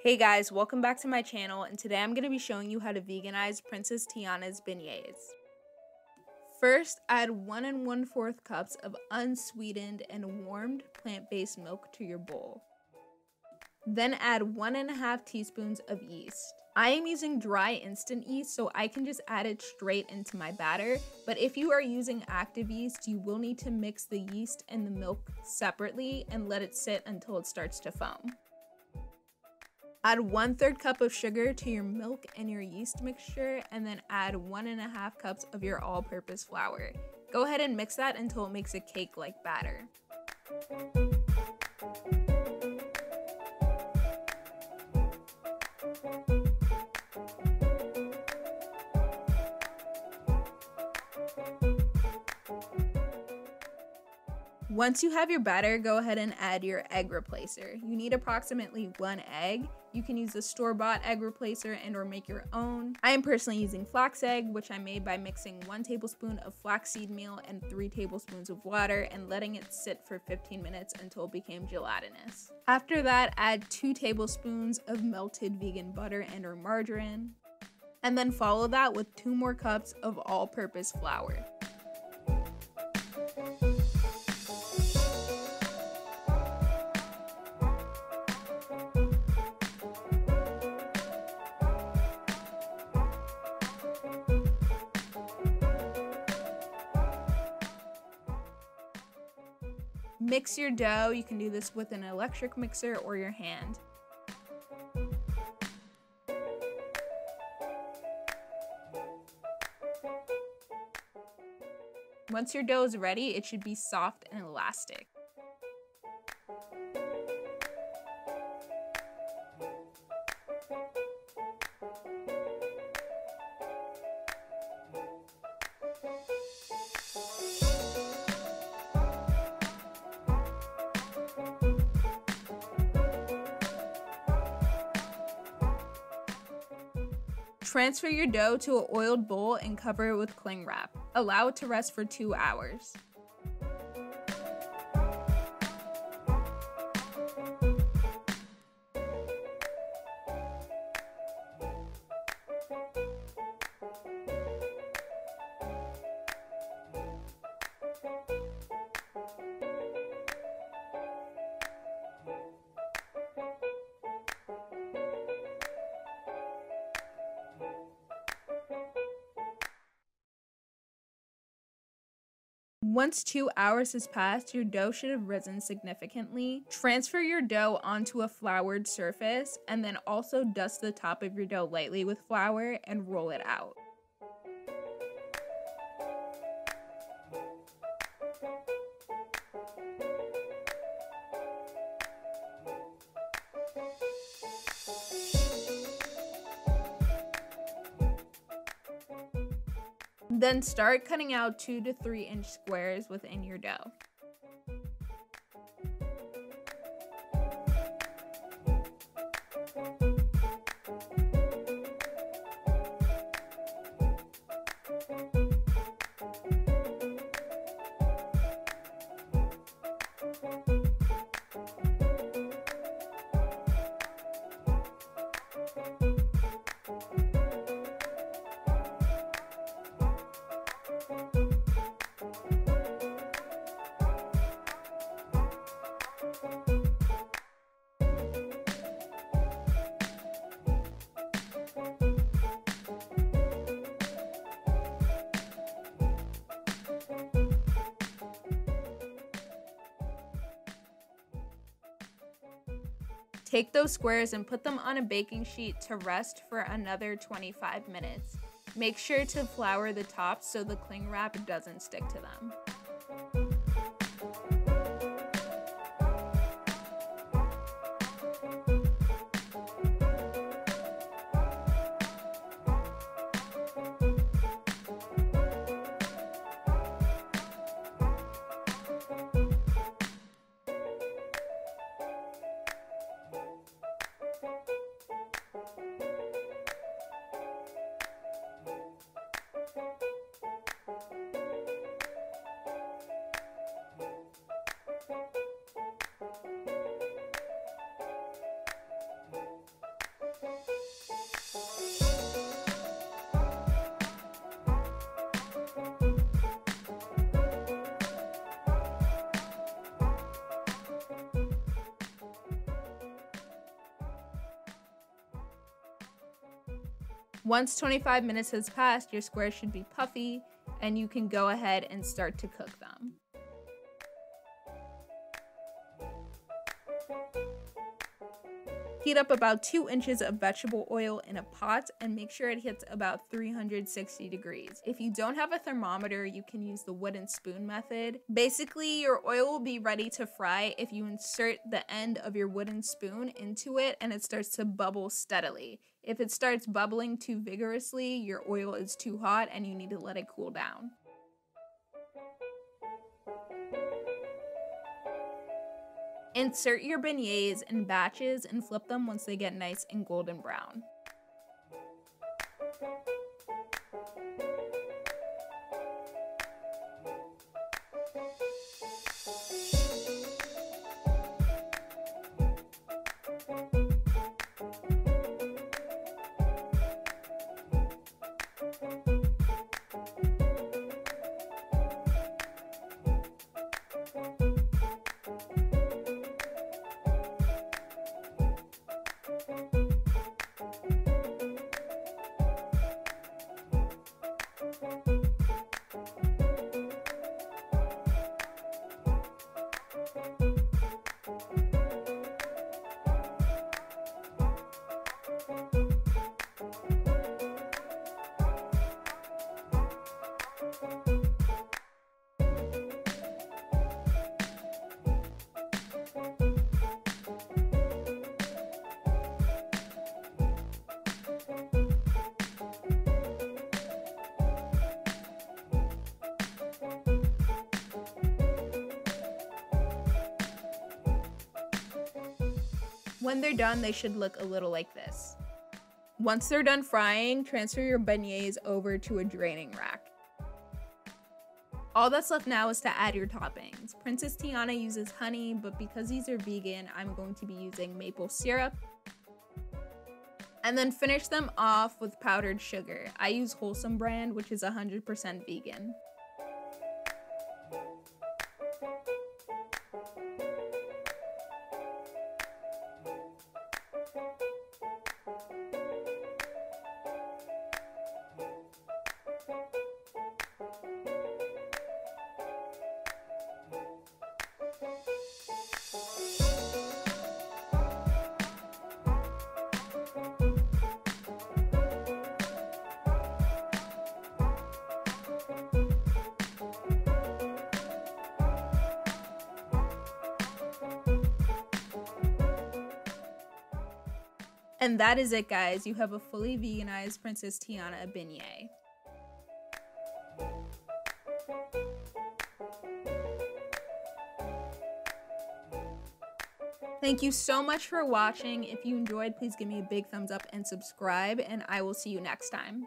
Hey guys, welcome back to my channel and today I'm going to be showing you how to veganize Princess Tiana's beignets. First, add 1 and 1 4 cups of unsweetened and warmed plant-based milk to your bowl. Then add 1.5 teaspoons of yeast. I am using dry instant yeast so I can just add it straight into my batter, but if you are using active yeast, you will need to mix the yeast and the milk separately and let it sit until it starts to foam. Add one third cup of sugar to your milk and your yeast mixture, and then add one and a half cups of your all purpose flour. Go ahead and mix that until it makes a cake like batter. Once you have your batter, go ahead and add your egg replacer. You need approximately one egg. You can use a store-bought egg replacer and or make your own. I am personally using flax egg, which I made by mixing one tablespoon of flaxseed meal and three tablespoons of water and letting it sit for 15 minutes until it became gelatinous. After that, add two tablespoons of melted vegan butter and or margarine. And then follow that with two more cups of all-purpose flour. Mix your dough. You can do this with an electric mixer or your hand. Once your dough is ready, it should be soft and elastic. Transfer your dough to an oiled bowl and cover it with cling wrap. Allow it to rest for two hours. Once two hours has passed, your dough should have risen significantly. Transfer your dough onto a floured surface and then also dust the top of your dough lightly with flour and roll it out. Then start cutting out two to three inch squares within your dough. Take those squares and put them on a baking sheet to rest for another 25 minutes. Make sure to flour the tops so the cling wrap doesn't stick to them. Once 25 minutes has passed, your squares should be puffy and you can go ahead and start to cook them. Heat up about 2 inches of vegetable oil in a pot and make sure it hits about 360 degrees. If you don't have a thermometer, you can use the wooden spoon method. Basically, your oil will be ready to fry if you insert the end of your wooden spoon into it and it starts to bubble steadily. If it starts bubbling too vigorously, your oil is too hot and you need to let it cool down. Insert your beignets in batches and flip them once they get nice and golden brown. When they're done, they should look a little like this. Once they're done frying, transfer your beignets over to a draining rack. All that's left now is to add your toppings. Princess Tiana uses honey, but because these are vegan, I'm going to be using maple syrup. And then finish them off with powdered sugar. I use Wholesome brand, which is 100% vegan. And that is it, guys. You have a fully veganized Princess Tiana beignet. Thank you so much for watching. If you enjoyed, please give me a big thumbs up and subscribe, and I will see you next time.